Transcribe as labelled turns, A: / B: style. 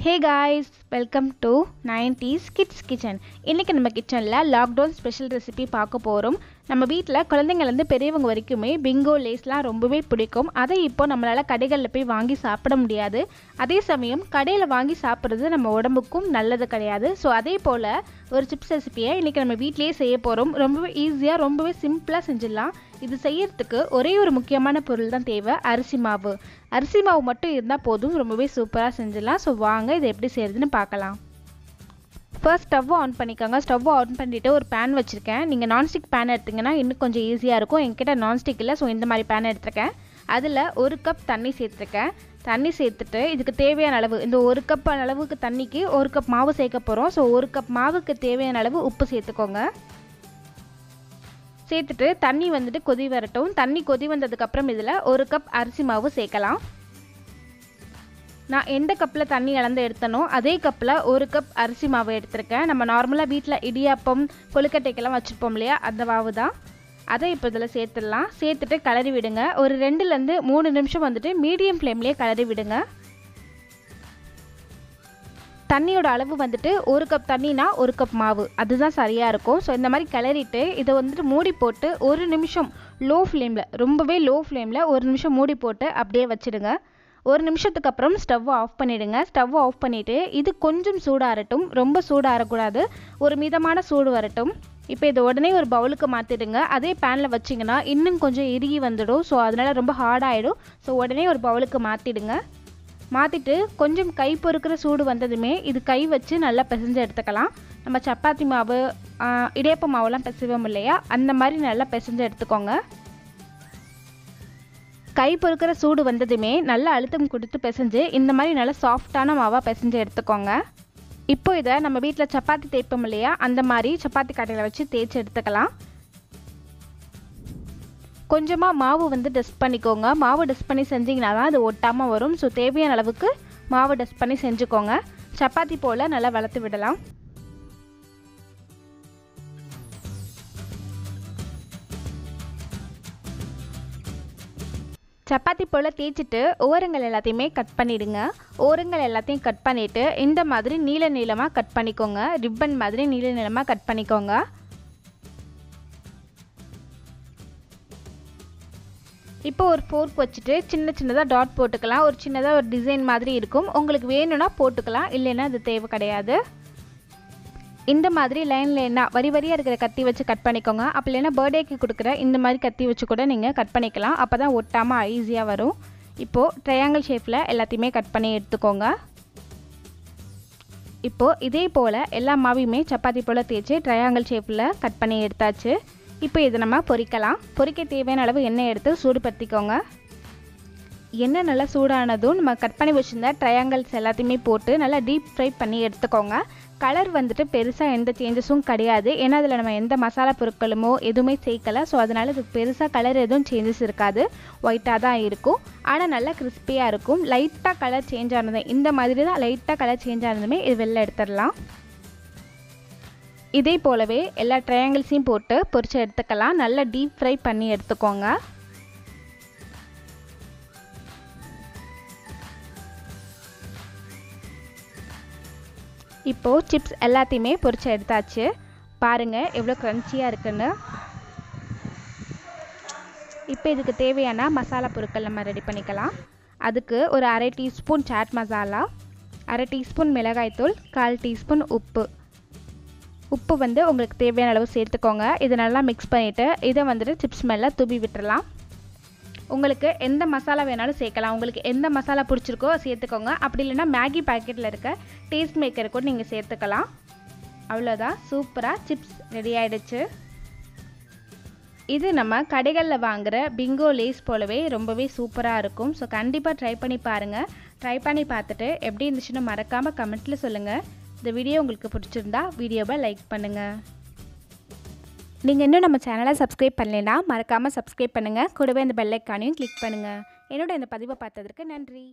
A: Hey guys, welcome to nineties kids kitchen இன்றைக்கி நம்ம கிச்சனில் லாக்டவுன் ஸ்பெஷல் ரெசிபி பார்க்க போகிறோம் நம்ம வீட்டில் குழந்தைங்கள்லேருந்து பெரியவங்க வரைக்குமே பிங்கோ லேஸ்லாம் ரொம்பவே பிடிக்கும். அதை இப்போ நம்மளால் கடைகளில் போய் வாங்கி சாப்பிட முடியாது. அதே சமயம் கடையில் வாங்கி சாப்பிட்றது நம்ம உடம்புக்கும் நல்லது கிடையாது. ஸோ அதே போல் ஒரு சிப்ஸ் ரெசிபியை இன்றைக்கி நம்ம வீட்டிலேயே செய்ய போகிறோம் ரொம்பவே ஈஸியாக ரொம்பவே சிம்பிளாக செஞ்சிடலாம். இது செய்யறதுக்கு ஒரே ஒரு முக்கியமான பொருள் தான் தேவை அரிசி மாவு. அரிசி மாவு மட்டும் இருந்தால் போதும் ரொம்பவே சூப்பராக செஞ்சிடலாம். ஸோ வாங்க இதை எப்படி செய்யறதுன்னு பார்க்கலாம். ஃபர்ஸ்ட் ஸ்டவ்வை ஆன் பண்ணிக்கோங்க. ஸ்டவ்வை ஆன் பண்ணிவிட்டு ஒரு பேன் வச்சுருக்கேன். நீங்கள் நான்ஸ்டிக் பேன் எடுத்திங்கன்னா இன்னும் கொஞ்சம் ஈஸியாக இருக்கும். என்கிட்ட நான்ஸ்டிக் இல்லை ஸோ இந்த மாதிரி பேன் எடுத்துருக்கேன். அதில் ஒரு கப் தண்ணி சேர்த்துருக்கேன். தண்ணி சேர்த்துட்டு இதுக்கு தேவையான அளவு இந்த ஒரு கப் அளவுக்கு தண்ணிக்கு ஒரு கப் மாவு சேர்க்க போகிறோம் ஸோ ஒரு கப் மாவுக்கு தேவையான அளவு உப்பு சேர்த்துக்கோங்க. சேர்த்துட்டு தண்ணி வந்துட்டு கொதி வரட்டும். தண்ணி கொதி வந்ததுக்கப்புறம் இதில் ஒரு கப் அரிசி மாவு சேர்க்கலாம். நான் எந்த கப்பில் தண்ணி இழந்து எடுத்தனோ அதே கப்பில் ஒரு கப் அரிசி மாவு எடுத்திருக்கேன். நம்ம நார்மலாக வீட்டில் இடியாப்பம் கொழுக்கட்டைக்கெல்லாம் வச்சுருப்போம் இல்லையா? அந்த மாவு தான். அதை இப்போ இதில் சேர்த்துடலாம். சேர்த்துட்டு கிளறி விடுங்க. ஒரு ரெண்டுலேருந்து மூணு நிமிஷம் வந்துட்டு மீடியம் ஃப்ளேம்லேயே கலரி விடுங்க. தண்ணியோட அளவு வந்துட்டு ஒரு கப் தண்ணினா ஒரு கப் மாவு. அதுதான் சரியாக இருக்கும். ஸோ இந்த மாதிரி கிளறிட்டு இதை வந்துட்டு மூடி போட்டு ஒரு நிமிஷம் லோ ஃப்ளேமில் ரொம்பவே லோ ஃப்ளேமில் ஒரு நிமிஷம் மூடி போட்டு அப்படியே வச்சுடுங்க. ஒரு நிமிஷத்துக்கு அப்புறம் ஸ்டவ்வை ஆஃப் பண்ணிவிடுங்க ஸ்டவ்வை ஆஃப் பண்ணிவிட்டு இது கொஞ்சம் சூடாகட்டும் ரொம்ப சூடாகக்கூடாது ஒரு மிதமான சூடு வரட்டும். இப்போ இதை உடனே ஒரு பவுலுக்கு மாற்றிடுங்க அதே பேனில் வச்சிங்கன்னா இன்னும் கொஞ்சம் இறுகி வந்துடும். ஸோ அதனால் ரொம்ப ஹார்டாகிடும் ஸோ உடனே ஒரு பவுலுக்கு மாற்றிடுங்க மாற்றிட்டு கொஞ்சம் கை பொறுக்கிற சூடு வந்ததுமே இது கை வச்சு நல்லா பிசைஞ்சு எடுத்துக்கலாம். நம்ம சப்பாத்தி மாவு இடியப்ப மாவுலாம் பிசைவோம் இல்லையா? அந்த மாதிரி நல்லா பிசைஞ்சு எடுத்துக்கோங்க. கை பொறுக்கிற சூடு வந்ததுமே நல்லா அழுத்தம் கொடுத்து பிசைஞ்சு இந்த மாதிரி நல்லா சாஃப்டான மாவாக பிசைஞ்சு எடுத்துக்கோங்க. இப்போ இதை நம்ம வீட்டில் சப்பாத்தி தேய்ப்போம் இல்லையா? அந்த மாதிரி சப்பாத்தி கட்டையில் வச்சு தேய்ச்சி எடுத்துக்கலாம். கொஞ்சமாக மாவு வந்து டஸ்ட் பண்ணிக்கோங்க. மாவு டஸ்ட் பண்ணி செஞ்சிங்கன்னா தான் அது ஒட்டாமல் வரும். ஸோ தேவையான அளவுக்கு மாவு டஸ்ட் பண்ணி செஞ்சுக்கோங்க. சப்பாத்தி போல் நல்லா வளர்த்து விடலாம். சப்பாத்தி போல் தேய்ச்சிட்டு ஓரங்கள் எல்லாத்தையுமே கட் பண்ணிவிடுங்க ஓரங்கள் எல்லாத்தையும் கட் பண்ணிவிட்டு இந்த மாதிரி நீள நீளமாக கட் பண்ணிக்கோங்க. ரிப்பன் மாதிரி நீள நீளமாக கட் பண்ணிக்கோங்க. இப்போ ஒரு ஃபோர்க் வச்சுட்டு சின்ன சின்னதாக டாட் போட்டுக்கலாம். ஒரு சின்னதாக ஒரு டிசைன் மாதிரி இருக்கும். உங்களுக்கு வேணும்னா போட்டுக்கலாம். இல்லைன்னா அது தேவை கிடையாது. இந்த மாதிரி லைன் லைனாக வரி வரியாக இருக்கிற கத்தி வச்சு கட் பண்ணிக்கோங்க. அப்படி இல்லைன்னா பர்த்டேக்கு கொடுக்குற இந்த மாதிரி கத்தி வச்சு கூட நீங்கள் கட் பண்ணிக்கலாம். அப்போ தான் ஒட்டாமல் ஈஸியாக வரும். இப்போது ட்ரையாங்கிள் ஷேப்பில் எல்லாத்தையுமே கட் பண்ணி எடுத்துக்கோங்க. இப்போது இதே போல் எல்லா மாவையுமே சப்பாத்தி போல் தேய்ச்சி ட்ரையாங்கிள் ஷேப்பில் கட் பண்ணி எடுத்தாச்சு. இப்போ இதை நம்ம பொரிக்கலாம் பொரிக்க தேவையான அளவு எண்ணெய் எடுத்து சூடுபடுத்திக்கோங்க எண்ணெய் நல்லா சூடானதும் நம்ம கட் பண்ணி வச்சுருந்த ட்ரையாங்கிள்ஸ் எல்லாத்தையுமே போட்டு நல்லா டீப் ஃப்ரை பண்ணி எடுத்துக்கோங்க. கலர் வந்துட்டு பெருசாக எந்த சேஞ்சஸும் கிடையாது. ஏன்னா அதில் நம்ம எந்த மசாலா பொருட்களுமோ எதுவுமே சேர்க்கலை. ஸோ அதனால் இது பெருசாக கலர் எதுவும் சேஞ்சஸ் இருக்காது. ஒயிட்டாக தான் இருக்கும். ஆனால் நல்லா கிறிஸ்பியாக இருக்கும். லைட்டாக கலர் சேஞ்ச் ஆனது இந்த மாதிரி தான் லைட்டாக கலர் சேஞ்ச் ஆனதுமே இது வெளில எடுத்துடலாம். இதே போலவே எல்லா ட்ரையாங்கிள்ஸையும் போட்டு பொரிச்சு எடுத்துக்கலாம். நல்லா டீப் ஃப்ரை பண்ணி எடுத்துக்கோங்க. இப்போது சிப்ஸ் எல்லாத்தையுமே பொறிச்சு எடுத்தாச்சு. பாருங்கள் எவ்வளோ க்ரன்ச்சியாக இருக்குன்னு. இப்போ இதுக்கு தேவையான மசாலா பொருட்கள் நம்ம ரெடி பண்ணிக்கலாம். அதுக்கு ஒரு அரை டீஸ்பூன் சாட் மசாலா அரை டீஸ்பூன் மிளகாய்த்தூள் கால் டீஸ்பூன் உப்பு. உப்பு வந்து உங்களுக்கு தேவையான அளவு சேர்த்துக்கோங்க. இதை நல்லா மிக்ஸ் பண்ணிவிட்டு இதை வந்துட்டு சிப்ஸ் மேலே தூவி விட்டுடலாம் உங்களுக்கு எந்த மசாலா வேணாலும் சேர்க்கலாம். உங்களுக்கு எந்த மசாலா பிடிச்சிருக்கோ சேர்த்துக்கோங்க. அப்படி இல்லைன்னா மேகி பேக்கெட்டில் இருக்க டேஸ்ட் மேக்கர் கூட நீங்கள் சேர்த்துக்கலாம். அவ்வளோதான் சூப்பராக சிப்ஸ் ரெடி ஆகிடுச்சு இது நம்ம கடைகளில் வாங்குகிற பிங்கோ லேஸ் போலவே ரொம்பவே சூப்பராக இருக்கும். ஸோ கண்டிப்பாக ட்ரை பண்ணி பாருங்கள் ட்ரை பண்ணி பார்த்துட்டு எப்படி இருந்துச்சுன்னு மறக்காமல் கமெண்ட்டில் சொல்லுங்கள் இந்த வீடியோ உங்களுக்கு பிடிச்சிருந்தா வீடியோவை லைக் பண்ணுங்கள் நீங்கள் இன்னும் நம்ம சேனலை சப்ஸ்கிரைப் பண்ணலைன்னா மறக்காமல் சப்ஸ்கிரைப் பண்ணுங்கள் கூடவே இந்த பெல்லைக்கானையும் கிளிக் பண்ணுங்கள் என்னோட இந்த பதிவை பார்த்ததற்கு நன்றி.